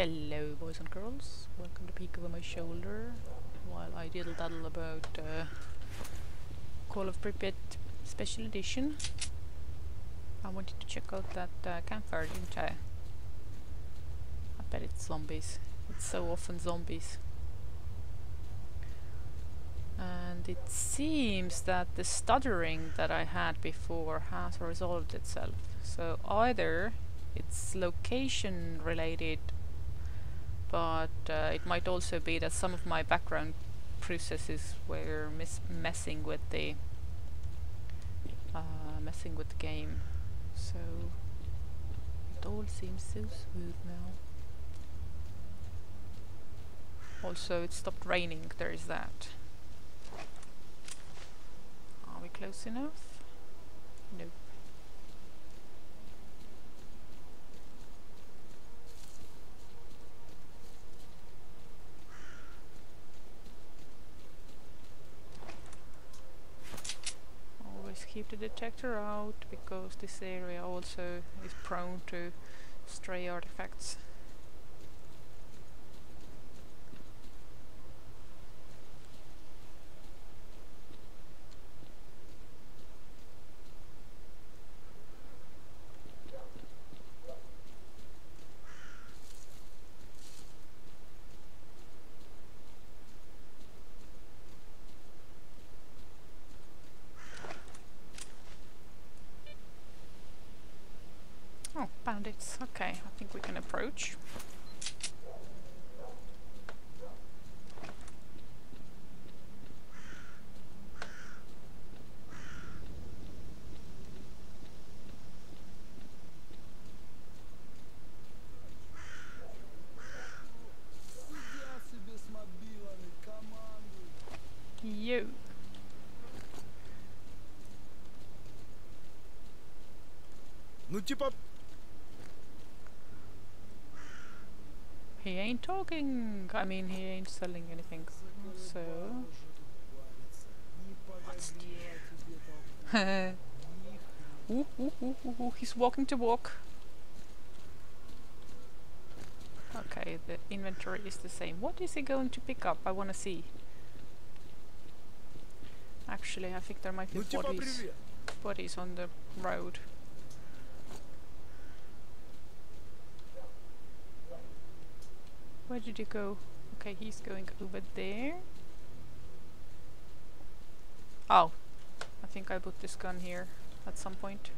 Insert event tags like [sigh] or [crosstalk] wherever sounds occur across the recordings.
Hello boys and girls, welcome to Peek Over My Shoulder while I diddle daddle about uh, Call of Pripyat Special Edition. I wanted to check out that uh, campfire, didn't I? I bet it's zombies. It's so often zombies. And it seems that the stuttering that I had before has resolved itself. So either it's location related but uh, it might also be that some of my background processes were messing with the uh, messing with the game. So it all seems so smooth now. Also it stopped raining there is that. Are we close enough? Nope keep the detector out because this area also is prone to stray artifacts. bandits. Okay, I think we can approach. You. Ну типа He ain't talking. I mean, he ain't selling anything. So. What's the. [laughs] ooh, ooh, ooh, ooh, ooh, he's walking to walk. Okay, the inventory is the same. What is he going to pick up? I want to see. Actually, I think there might be bodies, bodies on the road. Where did you go? Okay, he's going over there. Oh, I think I put this gun here at some point.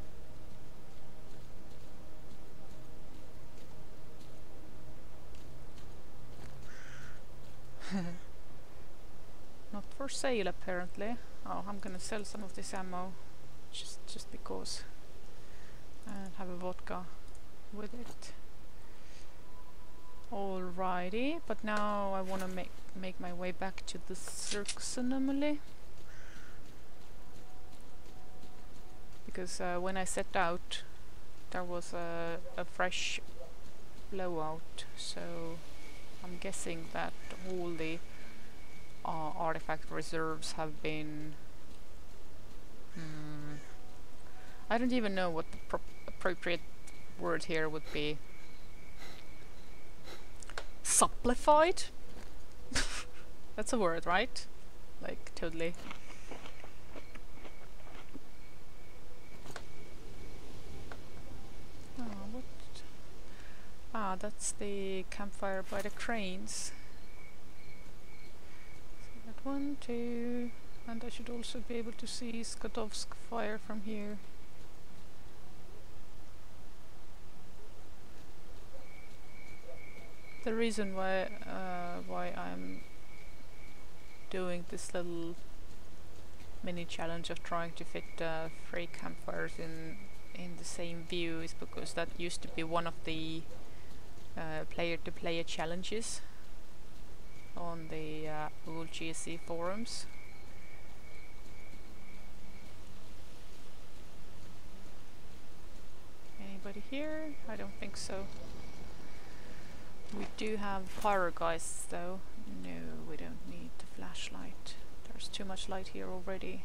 [laughs] Not for sale apparently. Oh, I'm gonna sell some of this ammo just just because and have a vodka with it. Alrighty, but now I want to make make my way back to the circus anomaly. Because uh, when I set out, there was a, a fresh blowout, so I'm guessing that all the uh, artifact reserves have been... Hmm, I don't even know what the appropriate word here would be supplified? [laughs] That's a word, right? Like, totally. Oh, what? Ah, that's the campfire by the cranes. So that one, two, and I should also be able to see Skadovsk fire from here. The reason why uh, why I'm doing this little mini challenge of trying to fit uh, three campfires in in the same view is because that used to be one of the uh, player to player challenges on the uh, GSC forums. Anybody here? I don't think so. We do have Pyrogeists though. No, we don't need the flashlight. There's too much light here already.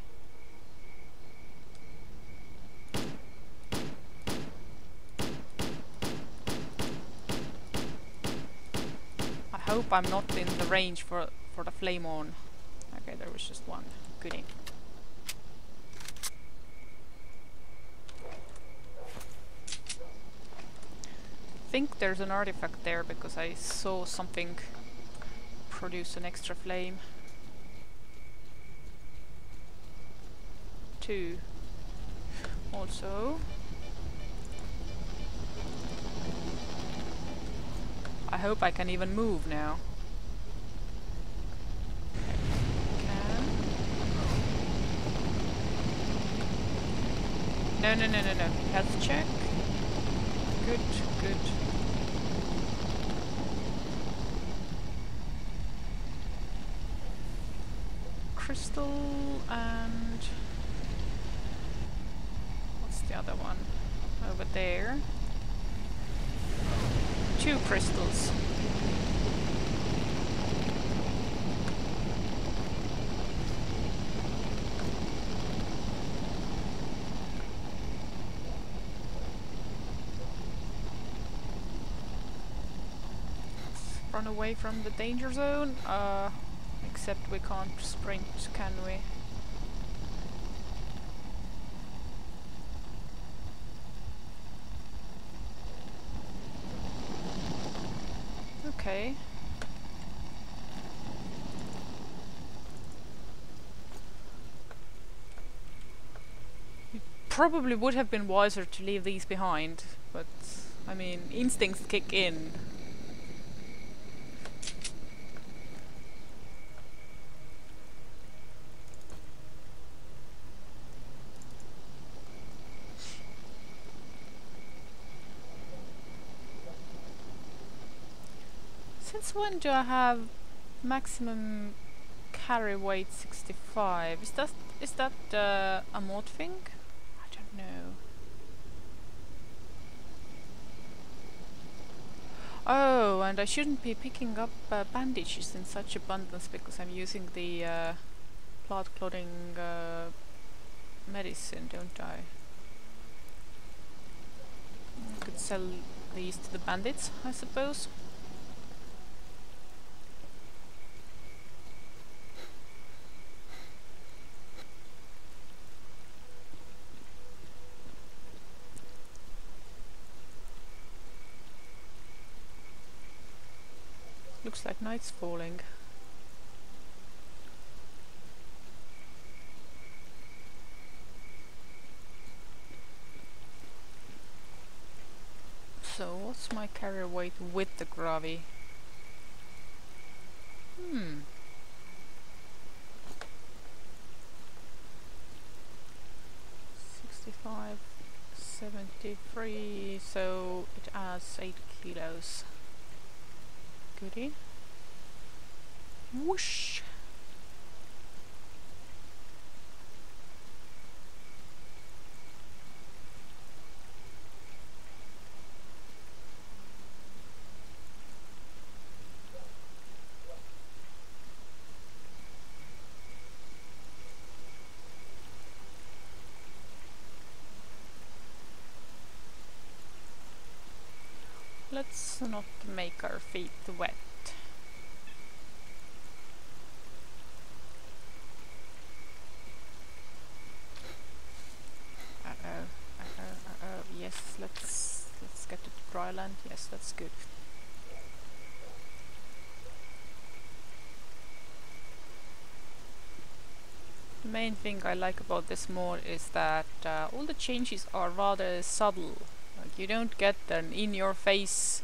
I hope I'm not in the range for for the flame on. Okay, there was just one. Goodie. Think there's an artifact there because I saw something produce an extra flame. Two. Also. I hope I can even move now. No, no, no, no, no. Health check. Good, good. Crystal and... What's the other one? Over there. Two crystals. Run away from the danger zone. Uh, except we can't sprint, can we? Okay. It probably would have been wiser to leave these behind, but I mean, instincts kick in When do I have maximum carry weight 65? Is that is that uh, a mod thing? I don't know. Oh, and I shouldn't be picking up uh, bandages in such abundance because I'm using the uh, blood clotting uh, medicine, don't I? I could sell these to the bandits, I suppose. Looks like night's falling. So what's my carrier weight with the gravi? Hmm. Sixty-five, seventy-three. So it adds eight kilos. Goody. Whoosh! Let's not make our feet wet. Oh, uh oh, uh oh. Yes, let's let's get to dry land. Yes, that's good. The main thing I like about this mod is that uh, all the changes are rather subtle. Like you don't get an in-your-face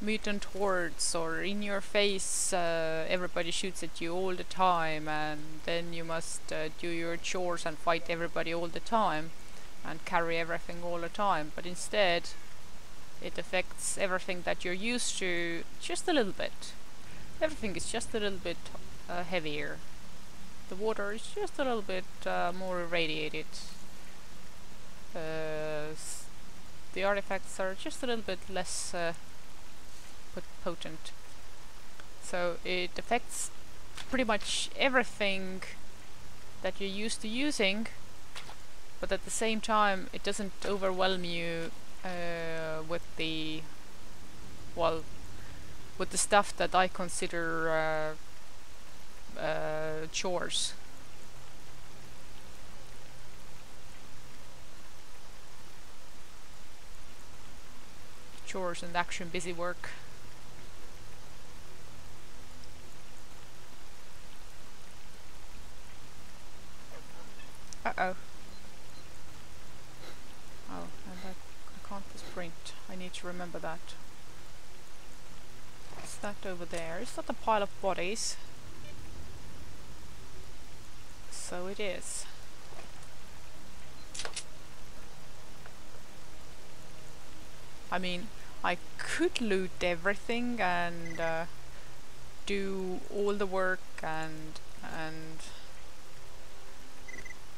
mutant hordes or in your face uh, everybody shoots at you all the time and then you must uh, do your chores and fight everybody all the time and carry everything all the time. But instead it affects everything that you're used to just a little bit. Everything is just a little bit uh, heavier. The water is just a little bit uh, more irradiated. Uh, the artifacts are just a little bit less uh, potent. So it affects pretty much everything that you're used to using, but at the same time it doesn't overwhelm you uh, with the, well, with the stuff that I consider uh, uh, chores. Chores and action busy work. Uh-oh. Oh, and I, I can't sprint. I need to remember that. What's that over there? Is that a pile of bodies? So it is. I mean, I could loot everything and uh, do all the work and and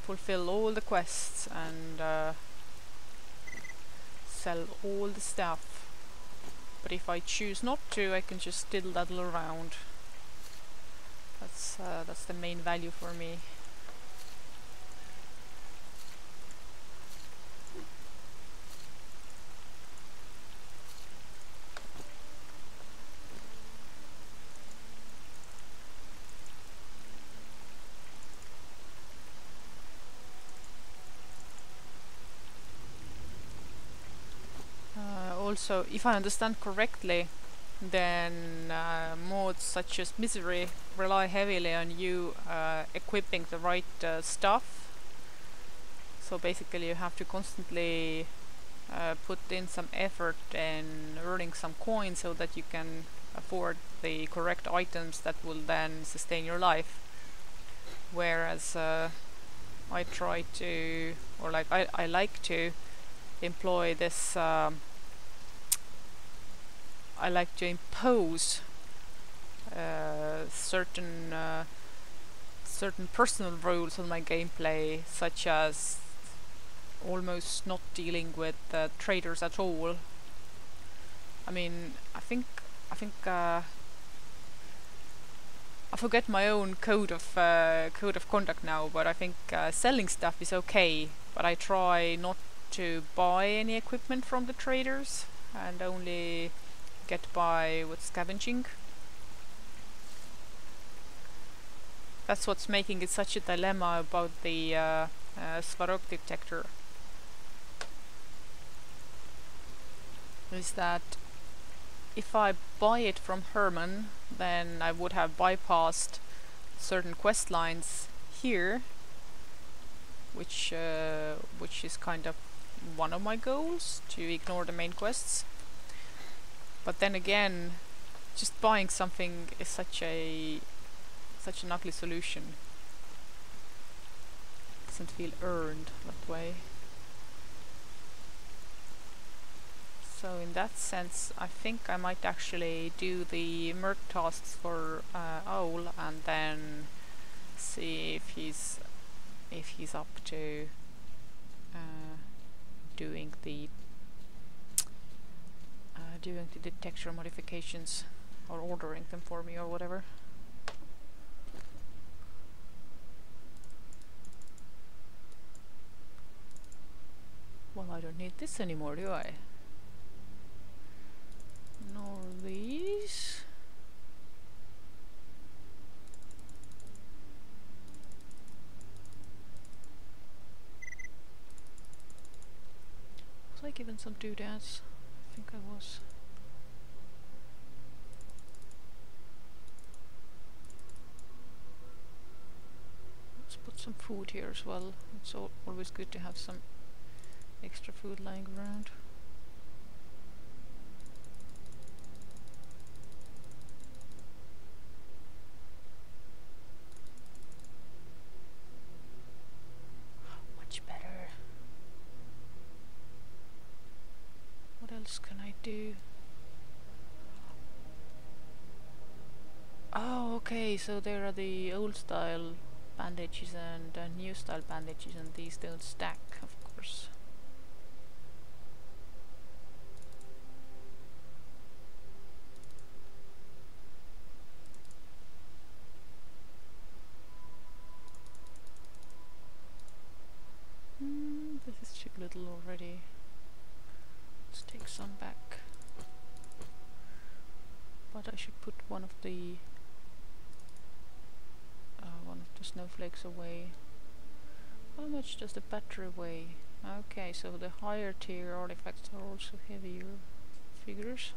fulfill all the quests and uh, sell all the stuff. But if I choose not to, I can just diddle daddle around. That's uh, that's the main value for me. Also, if I understand correctly, then uh, mods such as Misery rely heavily on you uh, equipping the right uh, stuff. So basically you have to constantly uh, put in some effort and earning some coins so that you can afford the correct items that will then sustain your life. Whereas uh, I try to, or like I, I like to employ this um, I like to impose uh, certain uh, certain personal rules on my gameplay, such as almost not dealing with uh, traders at all. I mean, I think I think uh, I forget my own code of uh, code of conduct now, but I think uh, selling stuff is okay. But I try not to buy any equipment from the traders and only get by with scavenging. That's what's making it such a dilemma about the uh, uh, detector. Is that if I buy it from Herman, then I would have bypassed certain quest lines here, which uh, which is kind of one of my goals to ignore the main quests. But then again, just buying something is such a such an ugly solution. Doesn't feel earned that way. So in that sense, I think I might actually do the merc tasks for uh, Owl and then see if he's if he's up to uh, doing the doing the texture modifications or ordering them for me or whatever. Well, I don't need this anymore, do I? Nor these. Was I given some doodads? I think I was. Let's put some food here as well. It's al always good to have some extra food lying around. Much better. What else can I do? Oh, okay, so there are the old style bandages and uh, new style bandages and these don't stack, of course. Hmm, this is too little already. Let's take some back. but I should put one of the uh, one of the snowflakes away. How much does the battery weigh? Okay, so the higher tier artifacts are also heavier figures.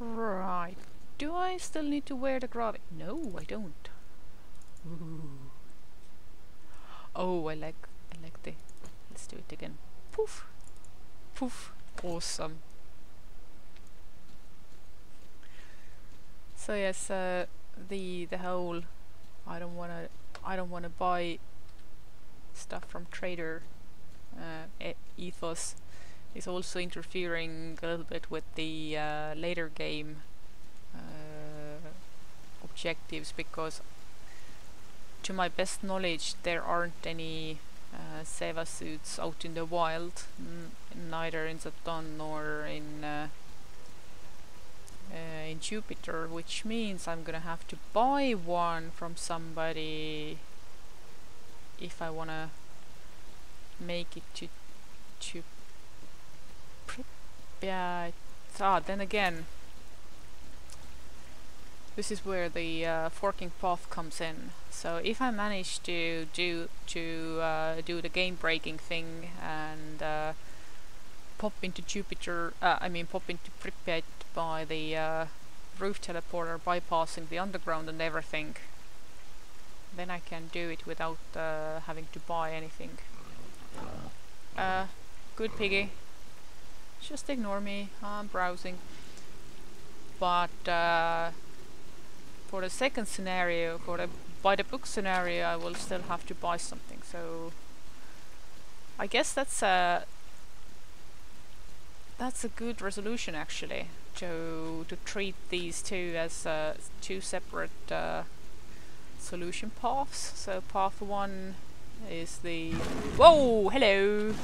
Right. Do I still need to wear the gravity? No, I don't. Ooh. Oh, I like, I like the. Let's do it again. Poof, poof. Awesome. So yes, uh, the the whole. I don't wanna. I don't wanna buy stuff from trader uh, ethos is also interfering a little bit with the uh, later game uh, objectives because to my best knowledge there aren't any uh, Seva suits out in the wild. Neither in Zaton nor in uh, uh, in Jupiter which means I'm gonna have to buy one from somebody if I wanna make it to to yeah, ah, then again, this is where the uh, forking path comes in. So if I manage to do to uh, do the game breaking thing and uh, pop into Jupiter, uh, I mean pop into Pripyat by the uh, roof teleporter, bypassing the underground and everything, then I can do it without uh, having to buy anything. good piggy just ignore me, I'm browsing. But for the second scenario, for the by the book scenario, I will still have to buy something. So I guess that's a that's a good resolution actually to to treat these two as uh, two separate uh, solution paths. So path one is the whoa hello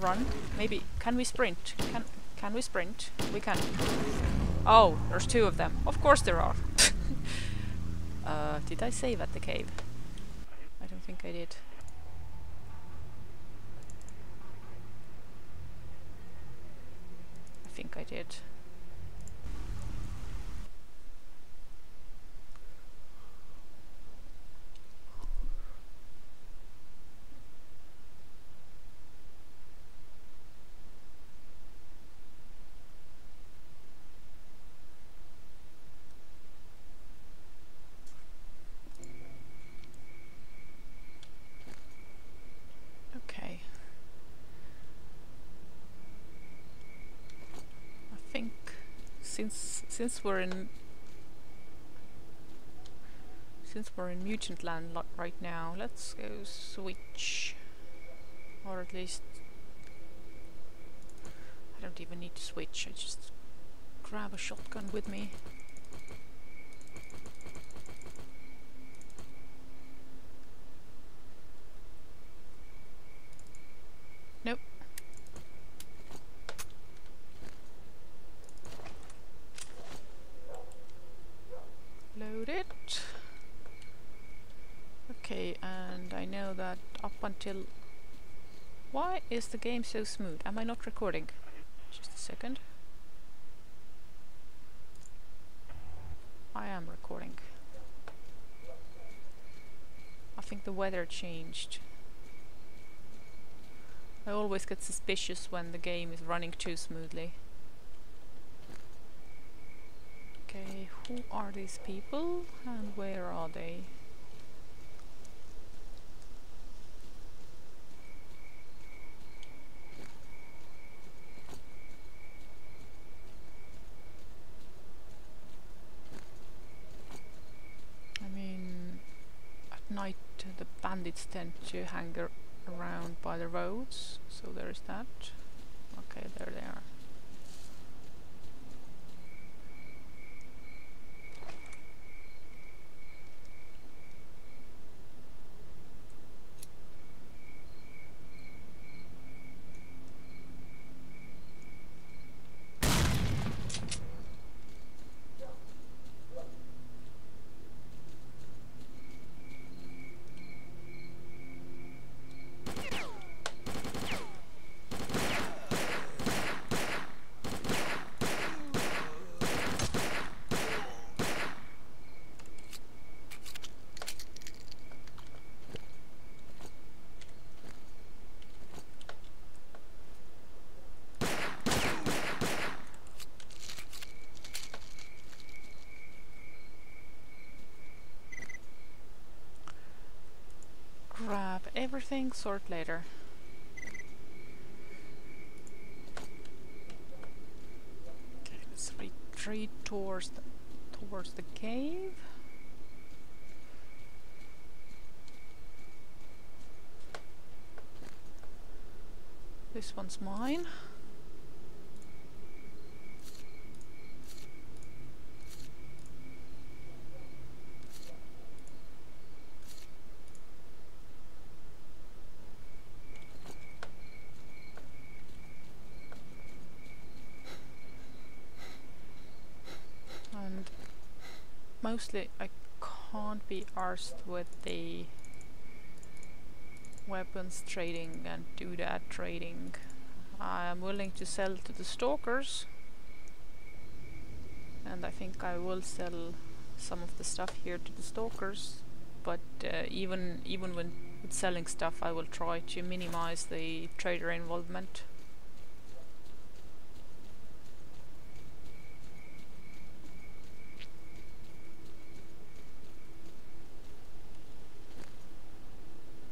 run? Maybe. Can we sprint? Can can we sprint? We can. Oh, there's two of them. Of course there are. [laughs] uh, did I save at the cave? I don't think I did. I think I did. Since since we're in since we're in mutant land right now, let's go switch, or at least I don't even need to switch. I just grab a shotgun with me. Until... Why is the game so smooth? Am I not recording? Just a second. I am recording. I think the weather changed. I always get suspicious when the game is running too smoothly. Okay, who are these people and where are they? Bandits tend to hang around by the roads, so there is that. Okay, there they are. Everything, sort later. Okay, let's retreat towards the, towards the cave. This one's mine. And mostly I can't be arsed with the weapons trading and do that trading. I am willing to sell to the stalkers and I think I will sell some of the stuff here to the stalkers but uh, even even when selling stuff I will try to minimize the trader involvement.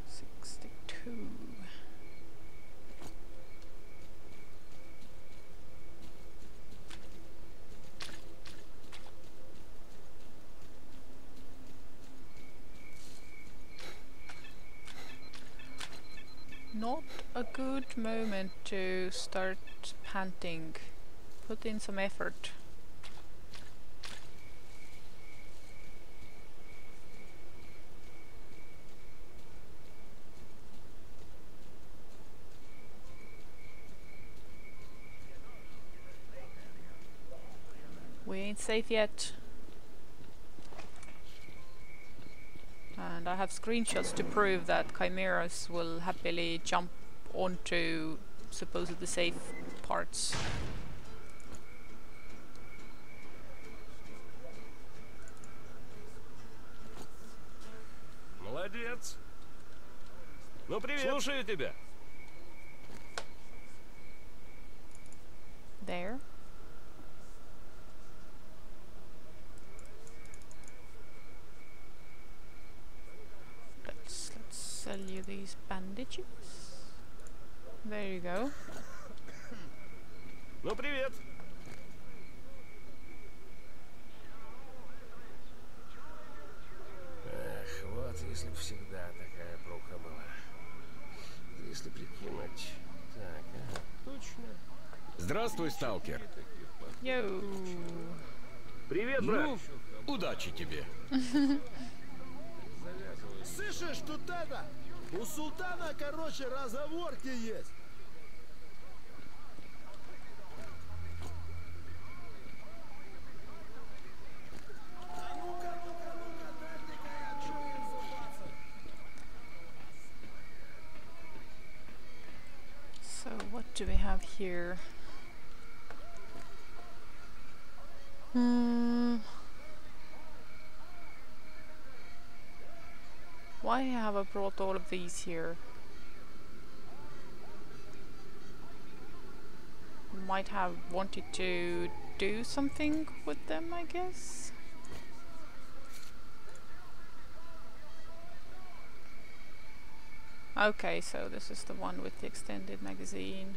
Sixty-two. Not a good moment to start panting. Put in some effort. We ain't safe yet. And I have screenshots to prove that chimeras will happily jump onto supposedly safe parts. Молодец. Ну, привет. Слушаю тебя. There. Let's let's sell you these bandages. You go. Ну, привет. Эх, вот если бы всегда такая пруха была. Если прикинуть... Так, ага, точно. Здравствуй, сталкер. Yo. Привет, брат. Ну, удачи тебе. [laughs] Слышишь, тут это? У султана, короче, разговорки есть. Do we have here? Hmm. Why have I brought all of these here? Might have wanted to do something with them, I guess. Okay, so this is the one with the extended magazine.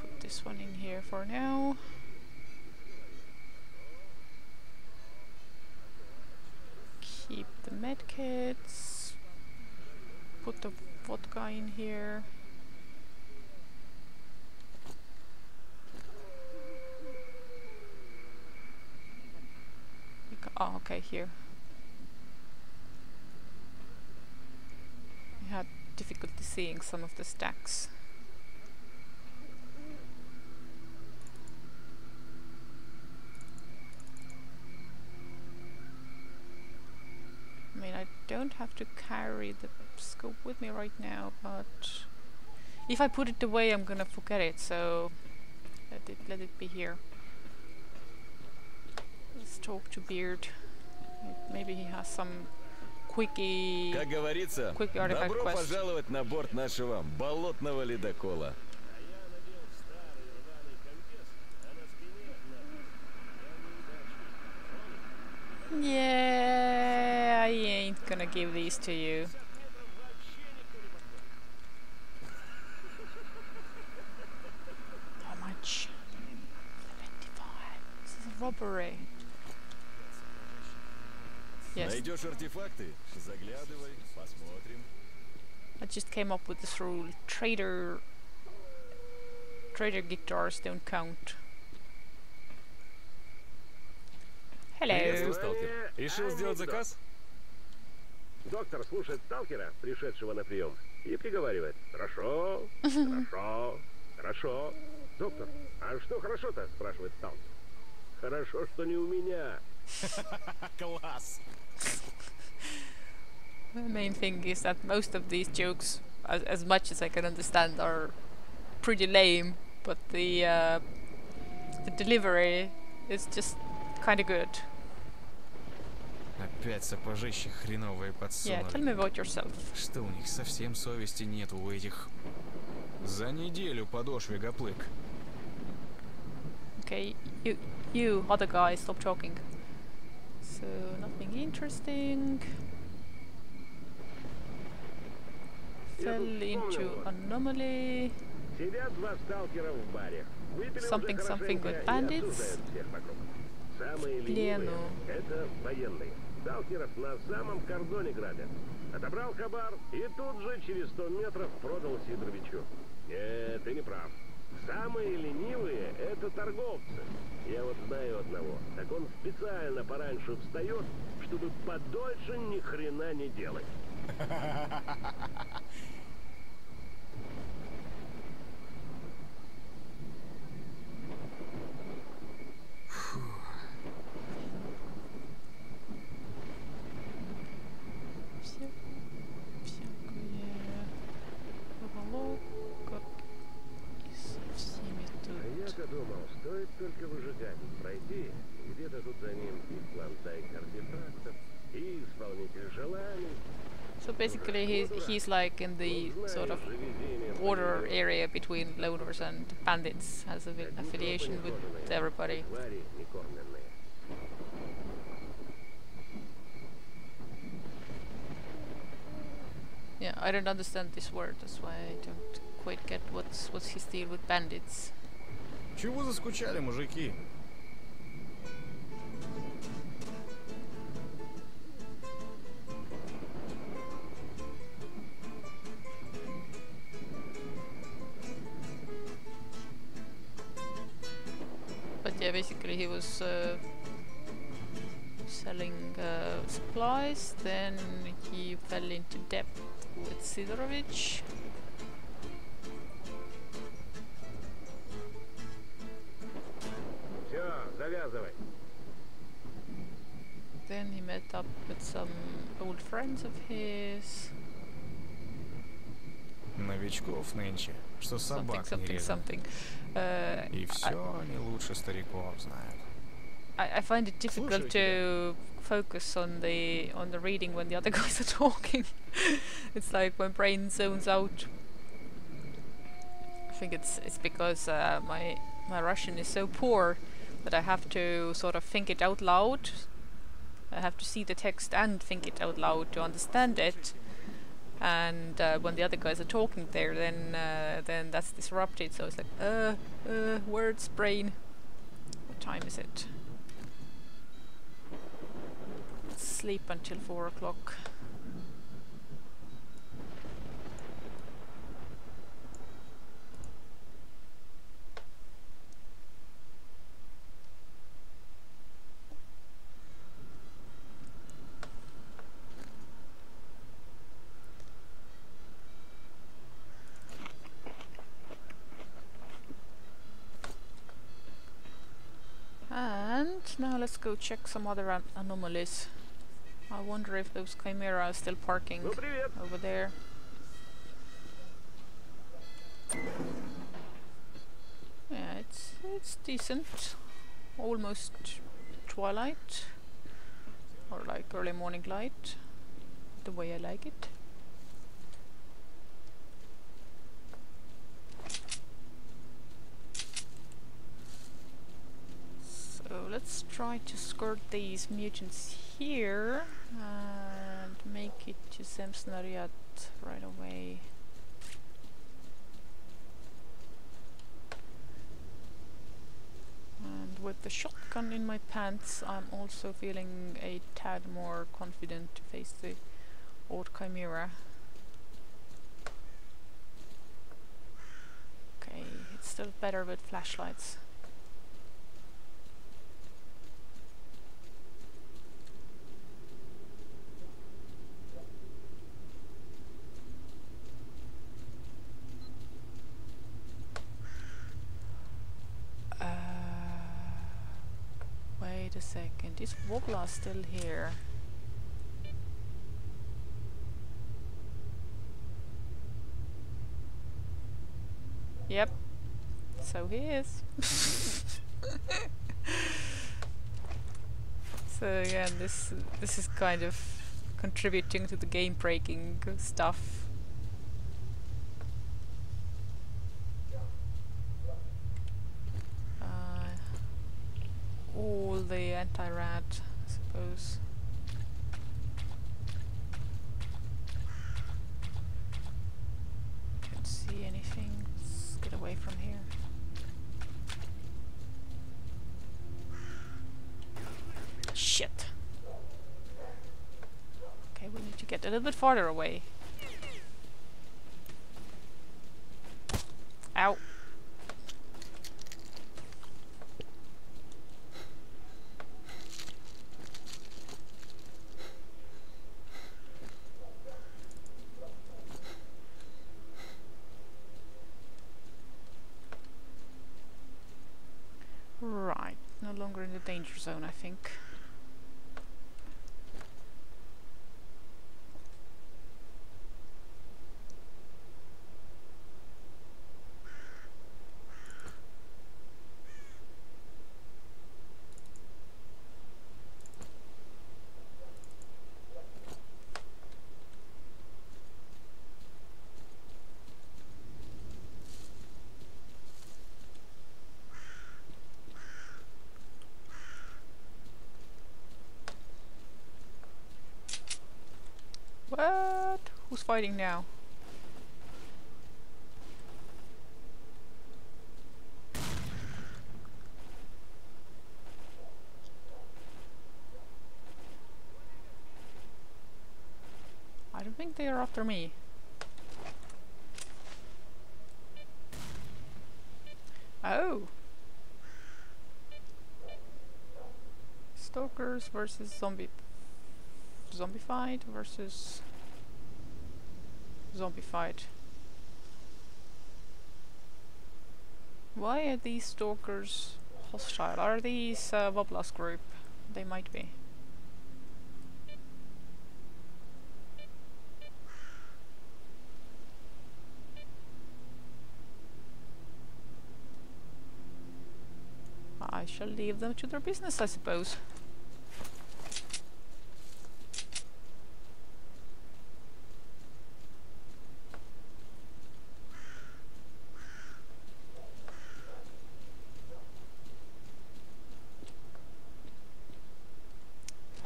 Put this one in here for now. Keep the medkits. Put the vodka in here. Oh, okay, here. I had difficulty seeing some of the stacks. I mean, I don't have to carry the scope with me right now, but if I put it away, I'm gonna forget it. So let it let it be here. Let's talk to Beard. Maybe he has some quickie. Как говорится, Quick artifact добро quest. пожаловать на борт нашего болотного ледокола. Yeah, gonna give these to you. How much? 75. This is a robbery. Yes, Найдешь артефакты? Заглядывай, посмотрим. I just came up with this rule. Trader Trader guitars don't count. Приветствую, Hello. сталкер. Решил сделать заказ? Доктор слушает сталкера, пришедшего на прием, и приговаривает. Хорошо, хорошо, хорошо. Доктор, а что хорошо-то? Спрашивает сталкер. Хорошо, что не у меня. [laughs] Класс! The main thing is that most of these jokes, as, as much as I can understand, are pretty lame, but the uh, the delivery is just kind of good. Опять сапожище хреновые Yeah, tell подсунули. me about yourself. Что у них совсем совести нет у этих? За неделю подошве гоплык. Okay, you, you other guy, stop talking. So nothing interesting. Fell into anomaly. Сидят два сталкера в баре. Выпили Something, something with bandits. Самые Плену. ленивые — это военные. Сталкеров на самом кордоне грабят. Отобрал хабар и тут же через 100 метров продал Сидоровичу. Нет, ты не прав. Самые ленивые — это торговцы. Я вот знаю одного. Так он специально пораньше встает, чтобы подольше ни хрена не делать. [laughs] подумал, стоит только выжигатель пройти, где-то тут за ним и артефактов, и исполнитель желаний. So basically he's, he's like in the sort of border area between loners and bandits, has an affiliation with everybody. Yeah, I don't understand this word, that's why I don't quite get what's what's his deal with bandits. Чего заскучали, мужики? But yeah, basically he was uh, selling uh, supplies. Then he fell into debt with Sidorovich. friends of his. Новичков нынче, что Something, собак не something, режут. something. Uh, И все они лучше стариков знают. I, I find it difficult to focus on the on the reading when the other guys [laughs] are talking. it's like my brain zones out. I think it's it's because uh, my my Russian is so poor that I have to sort of think it out loud. I have to see the text and think it out loud to understand it. And uh, when the other guys are talking there, then uh, then that's disrupted. So it's like, uh, uh, words, brain. What time is it? sleep until four o'clock. And now let's go check some other an anomalies. I wonder if those Chimera are still parking over there. Yeah, it's it's decent. Almost twilight. Or like early morning light. The way I like it. Try to skirt these mutants here and make it to Semsnariat right away. And with the shotgun in my pants, I'm also feeling a tad more confident to face the old Chimera. Okay, it's still better with flashlights. Uh, wait a second, still here? Yep, so he is. [laughs] so yeah, this this is kind of contributing to the game breaking stuff. Uh, all anti-rad, I suppose. Can't see anything. Let's get away from here. Shit. Okay, we need to get a little bit farther away. Ow. Right, no longer in the danger zone, I think. What? Who's fighting now? I don't think they are after me. Oh! Stalkers versus zombie zombified versus zombified. Why are these stalkers hostile? Are these uh, Voblas group? They might be. I shall leave them to their business, I suppose.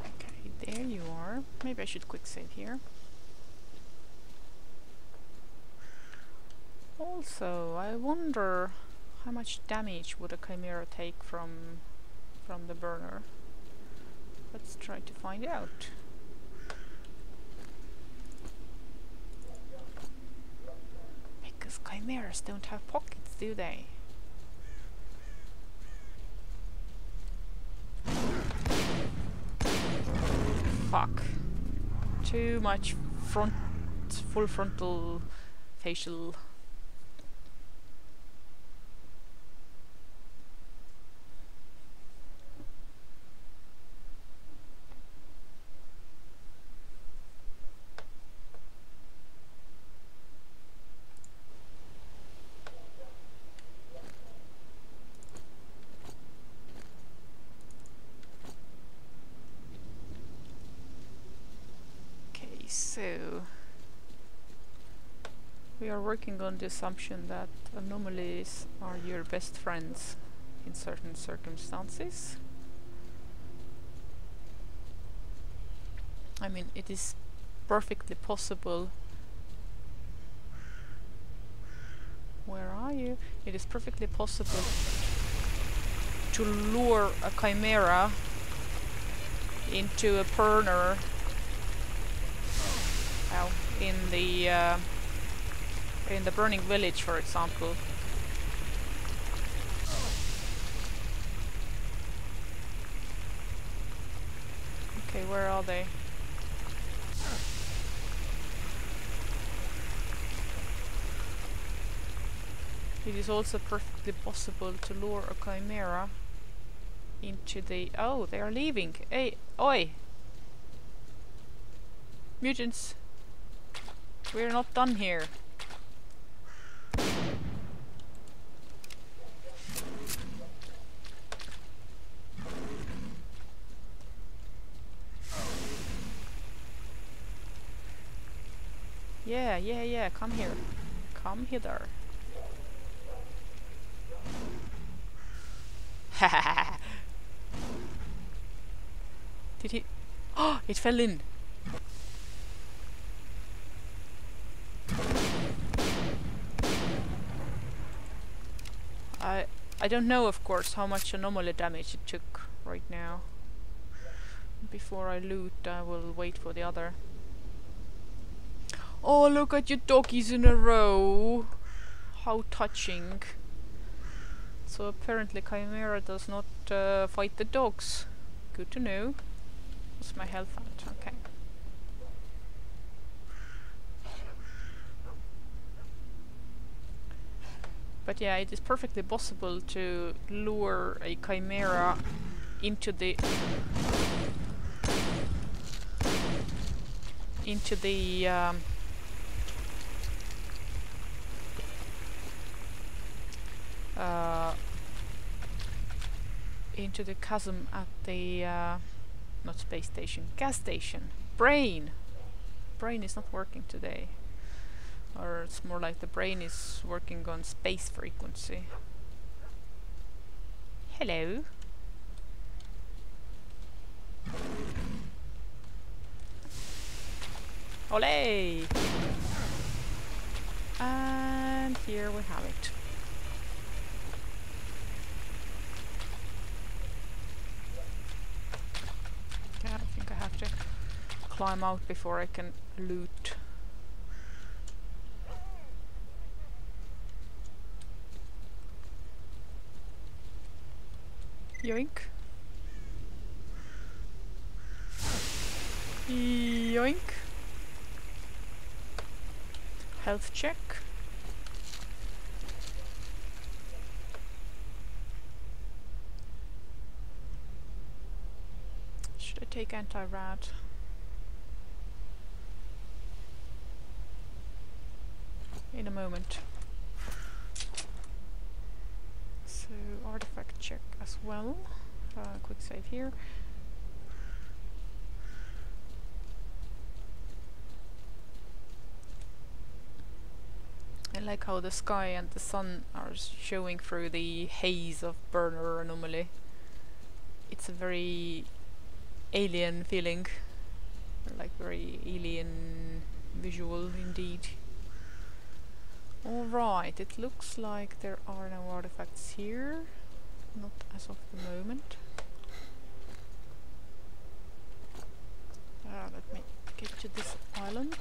Okay, there you are. Maybe I should quick save here. Also, I wonder how much damage would a chimera take from from the burner. Let's try to find out. Because chimeras don't have pockets, do they? Too much front, full frontal facial. Okay, so we are working on the assumption that anomalies are your best friends in certain circumstances. I mean, it is perfectly possible. Where are you? It is perfectly possible to lure a chimera into a burner Ow. in the uh, in the burning village, for example. Okay, where are they? It is also perfectly possible to lure a chimera into the... Oh, they are leaving. Hey, oi! Mutants! We're not done here. Yeah, yeah, yeah, come here. Come hither. [laughs] Did he? Oh, [gasps] it fell in. I I don't know, of course, how much anomaly damage it took right now. Before I loot, I will wait for the other. Oh, look at your doggies in a row. How touching. So apparently Chimera does not uh, fight the dogs. Good to know. What's my health at? Okay. But yeah, it is perfectly possible to lure a Chimera into the into the um, uh, into the chasm at the uh, not space station, gas station. Brain. Brain is not working today, or it's more like the brain is working on space frequency. Hello. Ole! And here we have it. Okay, I think I have to climb out before I can loot. Yoink. Yoink. Health check. Should I take anti-rad? In a moment. So artifact check as well. Uh, quick save here. I like how the sky and the sun are showing through the haze of burner anomaly. It's a very alien feeling. Like very alien visual indeed. Alright, it looks like there are no artifacts here. Not as of the moment. Uh, let me get to this island.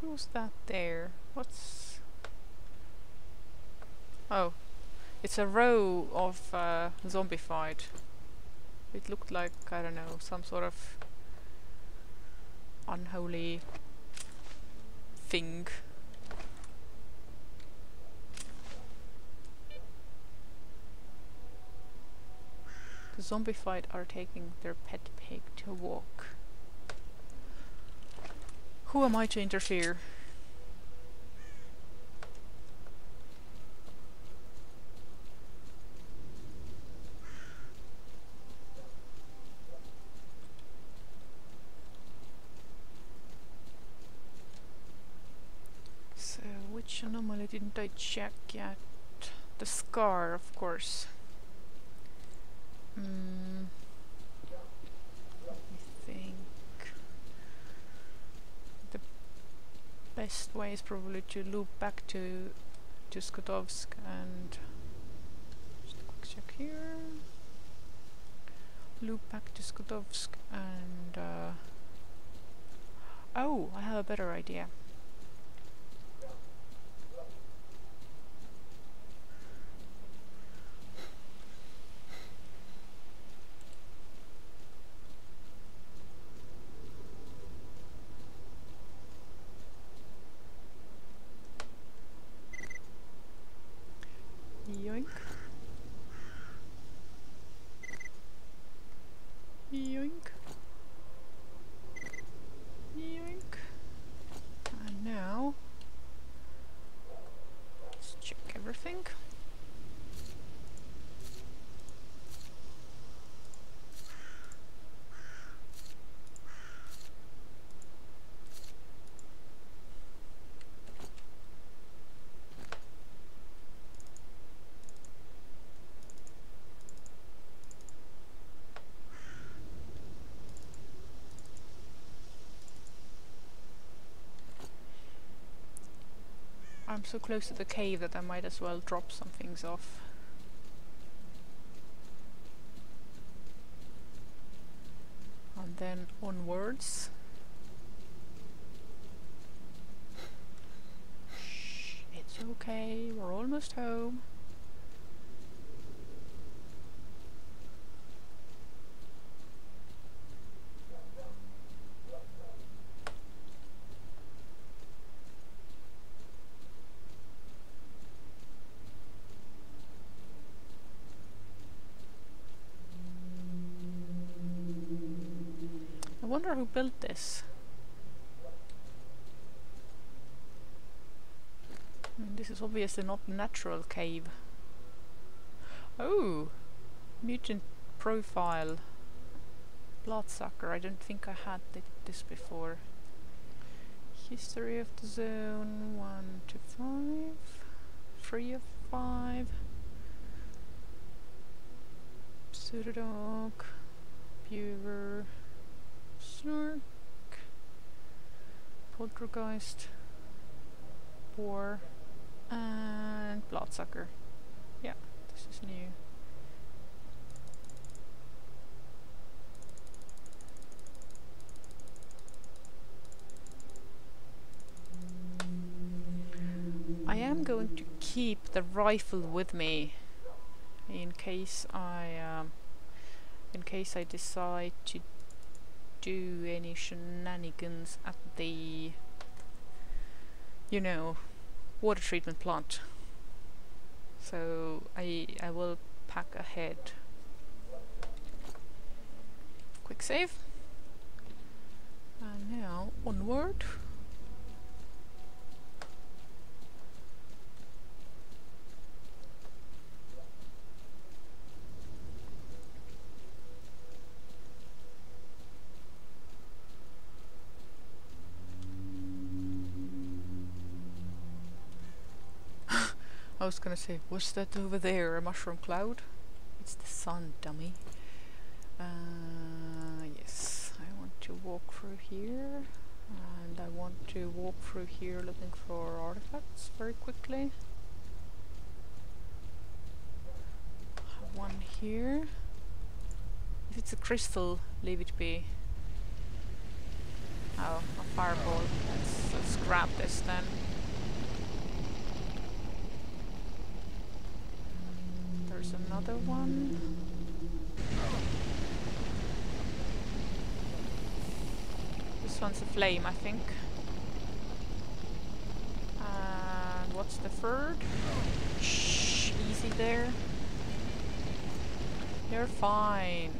Who's that there? What's... Oh. It's a row of uh, zombified. It looked like, I don't know, some sort of unholy thing. The zombified are taking their pet pig to walk. Who am I to interfere? didn't I check yet? The scar, of course. Mm. I think the best way is probably to loop back to to Skadovsk and just a quick check here. Loop back to Skadovsk and uh, oh, I have a better idea. I'm so close to the cave that I might as well drop some things off. And then onwards. Shh, it's okay, we're almost home. I wonder who built this. I hmm, mean, this is obviously not natural cave. Oh! Mutant profile. Bloodsucker. I don't think I had thi- this before. History of the zone 1 to 5. 3 of 5. Pseudodog. Burer. Snork. Poltergeist. Boar. And Bloodsucker. Yeah, this is new. I am going to keep the rifle with me in case I um, in case I decide to do any shenanigans at the you know water treatment plant. So I I will pack ahead. Quick save. And now onward I was gonna say, what's that over there? A mushroom cloud? It's the sun, dummy. Uh, yes, I want to walk through here. And I want to walk through here looking for artifacts very quickly. One here. If it's a crystal, leave it be. Oh, a fireball. Let's, let's grab this then. There's another one. This one's a flame, I think. And what's the third? Shh, easy there. You're fine.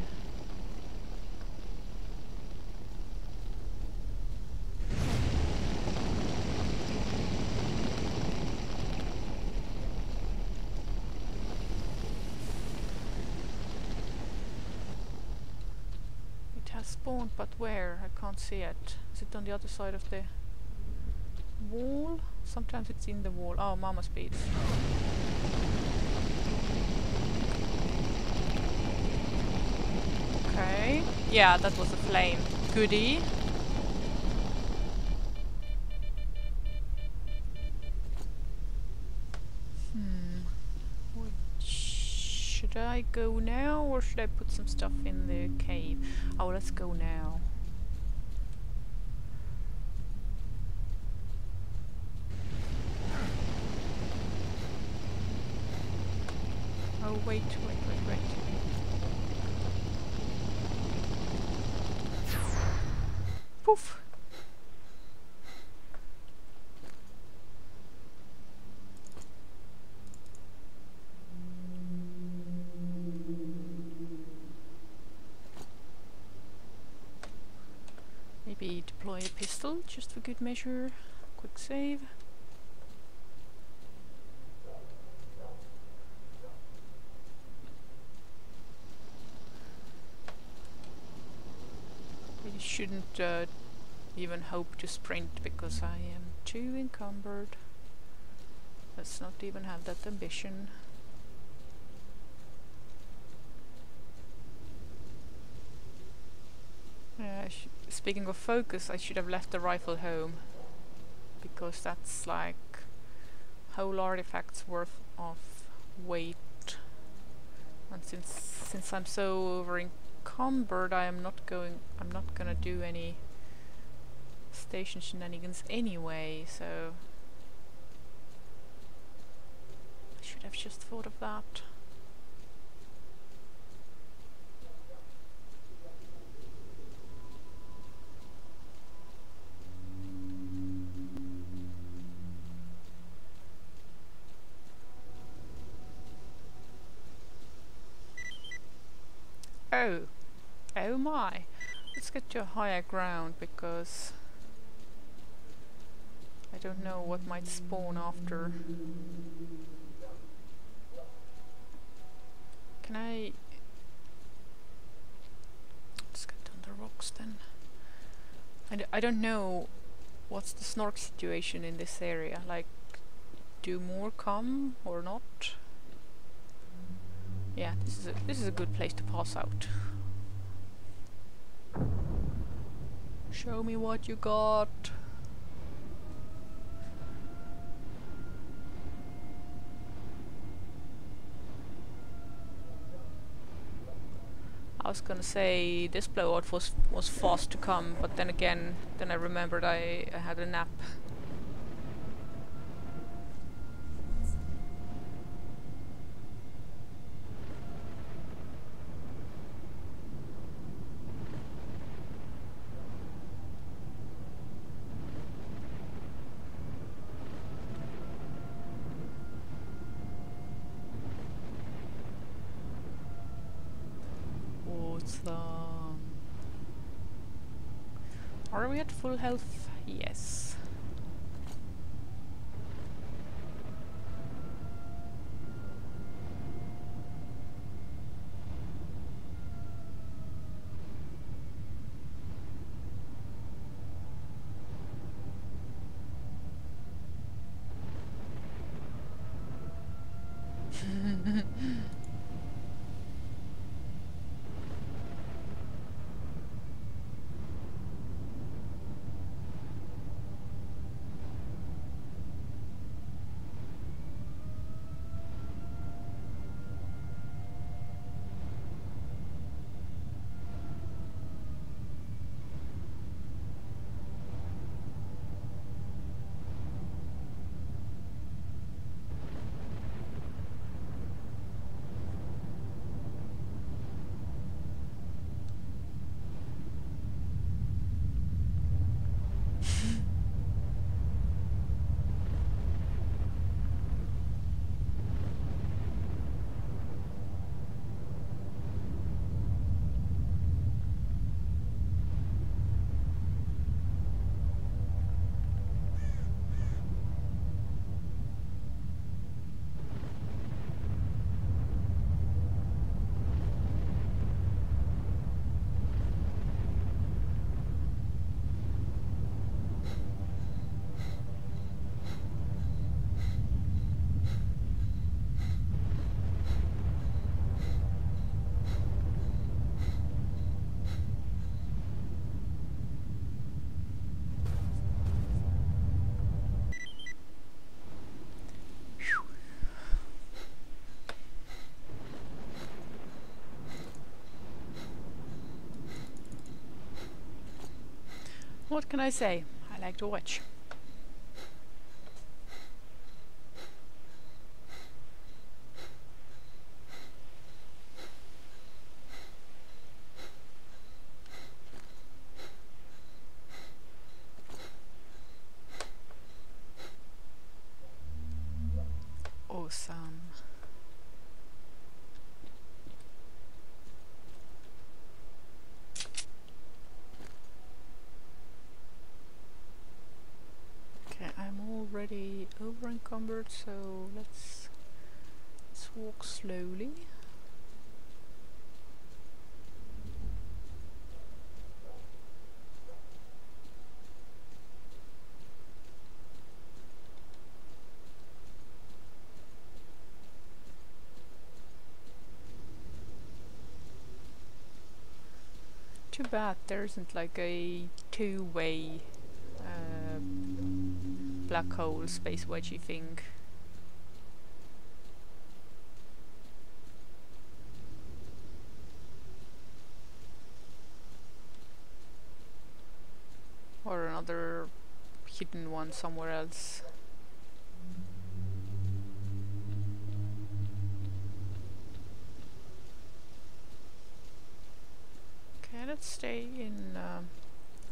It has spawned, but where? I can't see it. Is it on the other side of the wall? Sometimes it's in the wall. Oh, mama speeds. Okay. Yeah, that was a flame. Goody. Go now or should I put some stuff in the cave? Oh, let's go now. Oh, wait, wait, wait, wait. Poof! Maybe deploy a pistol just for good measure. Quick save. Really shouldn't uh, even hope to sprint because I am too encumbered. Let's not even have that ambition. Uh, sh- speaking of focus, I should have left the rifle home because that's like whole artifacts worth of weight. And since since I'm so over encumbered, I am not going. I'm not gonna do any station shenanigans anyway. So I should have just thought of that. Oh, oh my. Let's get to a higher ground because I don't know what might spawn after. Can I... Let's get on the rocks then. I, d I don't know what's the snork situation in this area. Like, do more come or not? Yeah, this is a, this is a good place to pass out. Show me what you got. I was gonna say this blowout was was fast to come, but then again, then I remembered I, I had a nap. Awesome. Are we at full health? What can I say? I like to watch. Awesome. Okay, I'm already over encumbered, so let's let's walk slowly. Too bad there isn't like a two-way uh, black hole space wedgie thing. Or another hidden one somewhere else. Okay, let's stay in um,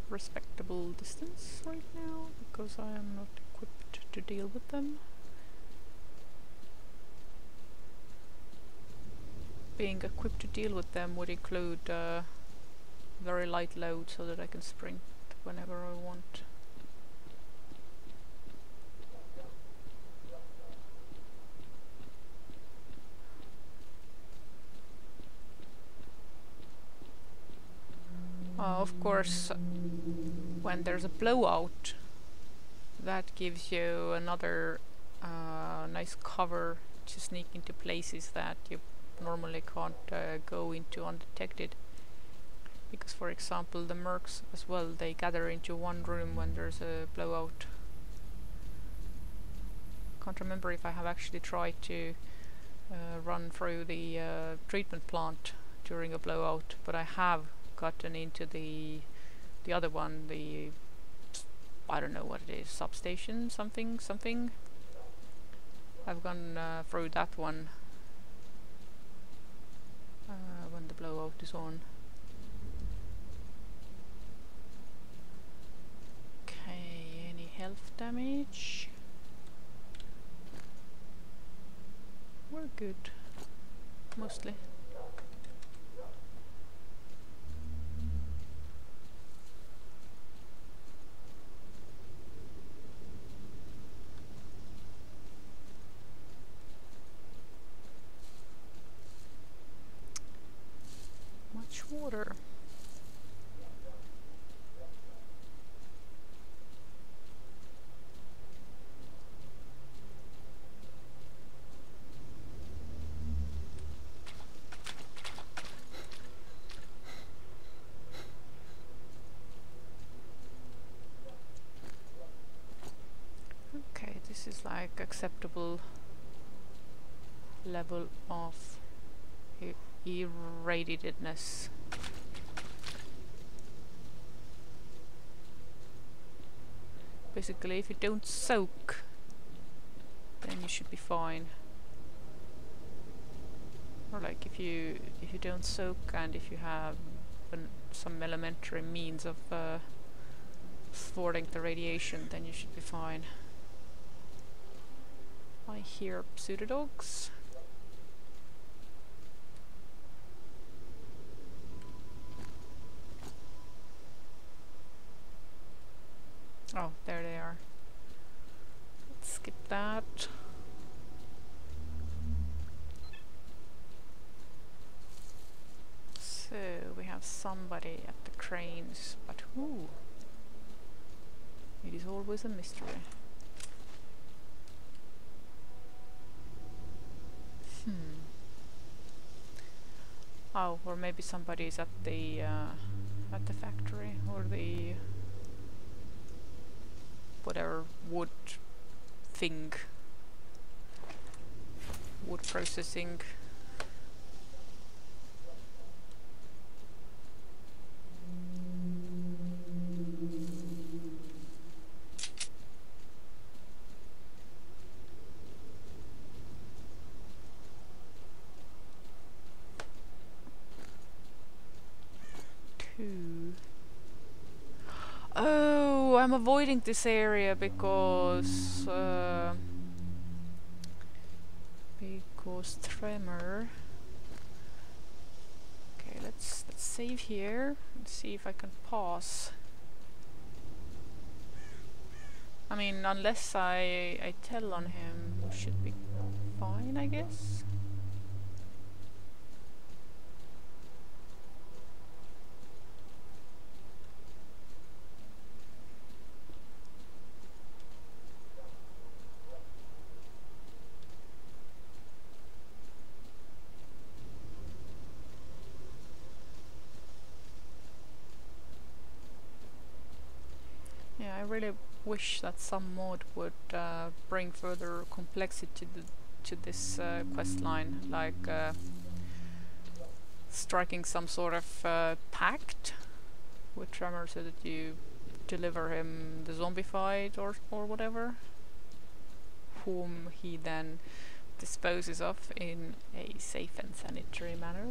respectable distance right now because I am not to deal with them. Being equipped to deal with them would include uh, very light load so that I can sprint whenever I want. Uh, of course, when there's a blowout, that gives you another uh, nice cover to sneak into places that you normally can't uh, go into undetected. Because, for example, the mercs as well, they gather into one room when there's a blowout. Can't remember if I have actually tried to uh, run through the uh, treatment plant during a blowout, but I have gotten into the the other one, the I don't know what it is, substation, something, something. I've gone uh, through that one uh, when the blowout is on. Okay, any health damage? We're good, mostly. Much water. Okay, this is like acceptable level of irradiatedness. Basically, if you don't soak, then you should be fine. Or like if you if you don't soak and if you have an, some elementary means of uh, thwarting the radiation, then you should be fine. I hear pseudodogs. Oh, there they are. Let's skip that. So we have somebody at the cranes, but who? It is always a mystery. Hmm. Oh, or maybe somebody's at the uh, at the factory or the whatever wood thing, wood processing. I'm avoiding this area because uh, because tremor. Okay, let's let's save here and see if I can pause. I mean, unless I I tell on him, we should be fine, I guess. Yeah, I really wish that some mod would uh, bring further complexity to, to this uh, quest line, like uh, striking some sort of uh, pact with Tremor so that you deliver him the zombified or or whatever, whom he then disposes of in a safe and sanitary manner.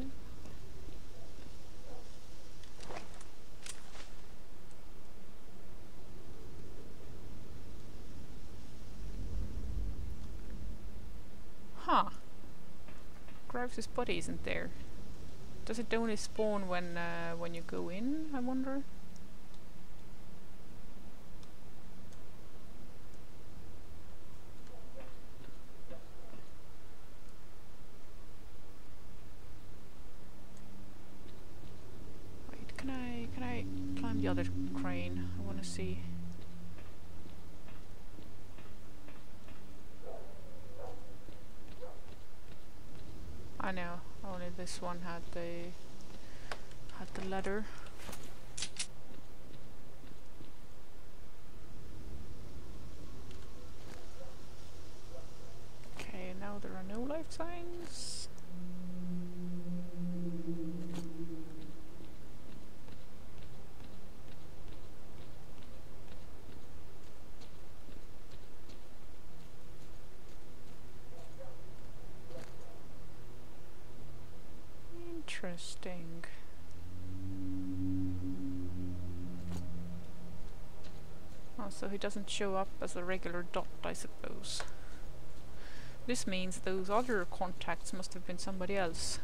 Graves' body isn't there. Does it only spawn when uh, when you go in, I wonder? Wait, can I can I climb the other crane? I wanna see. I know, only this one had the had the ladder. Okay, now there are no life signs. Interesting. Oh, so he doesn't show up as a regular dot, I suppose. This means those other contacts must have been somebody else.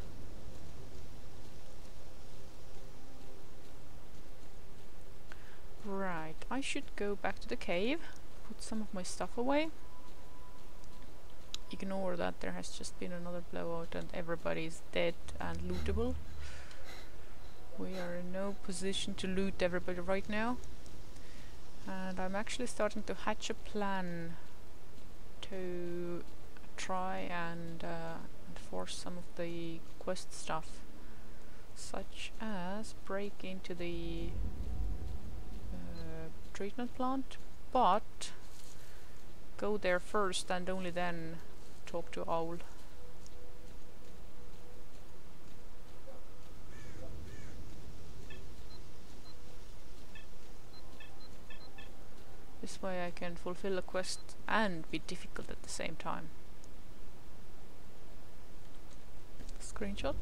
Right, I should go back to the cave, put some of my stuff away. Ignore that there has just been another blowout and everybody's dead and lootable. We are in no position to loot everybody right now. And I'm actually starting to hatch a plan to try and uh, enforce some of the quest stuff. Such as break into the uh, treatment plant, but go there first and only then talk to Owl. This way I can fulfill a quest and be difficult at the same time. Screenshot.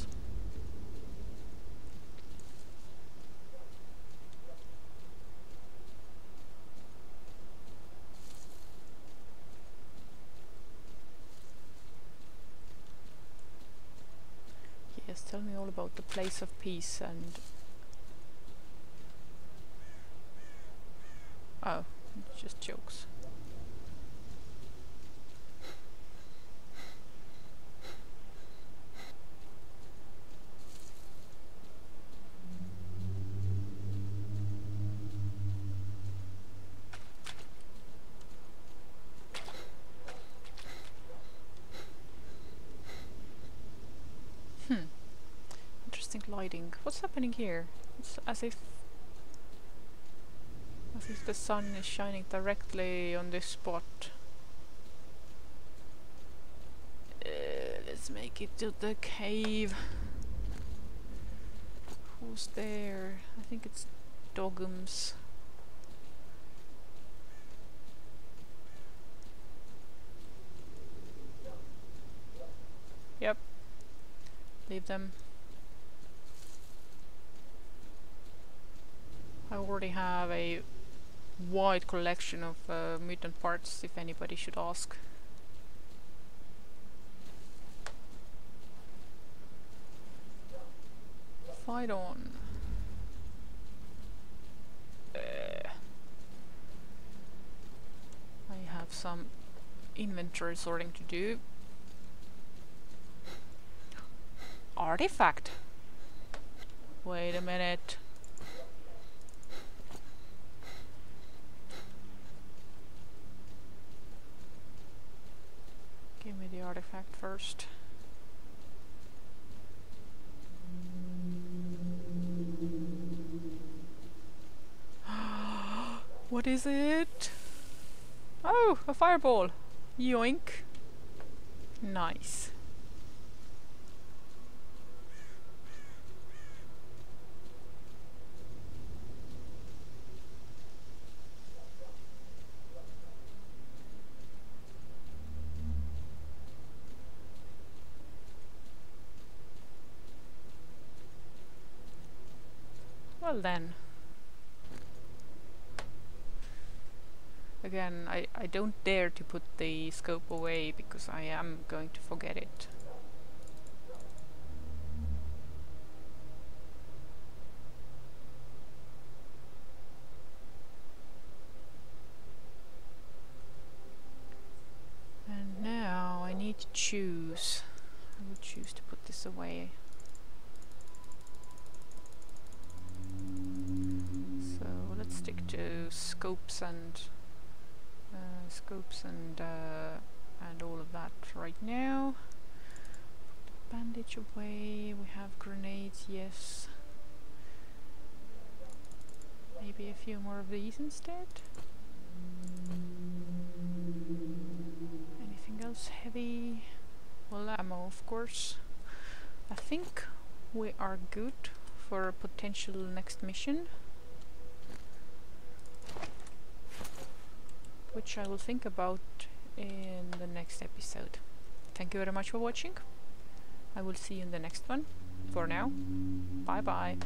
Yes, tell me all about the place of peace and... Oh, it's just jokes. Hmm. Interesting lighting. What's happening here? It's as if the sun is shining directly on this spot. Uh, let's make it to the cave. Who's there? I think it's Dogums. Yep. Leave them. I already have a wide collection of uh, mutant parts if anybody should ask. Fight on. Uh, I have some inventory sorting to do. Artifact. Wait a minute. Give artifact first. [gasps] what is it? Oh, a fireball. Yoink. Nice. Well then. Again, I, I don't dare to put the scope away because I am going to forget it. And uh, scopes and uh, and all of that right now. Bandage away. We have grenades, yes. Maybe a few more of these instead. Anything else heavy? Well, ammo, of course. I think we are good for a potential next mission. Which I will think about in the next episode. Thank you very much for watching. I will see you in the next one. For now, bye bye.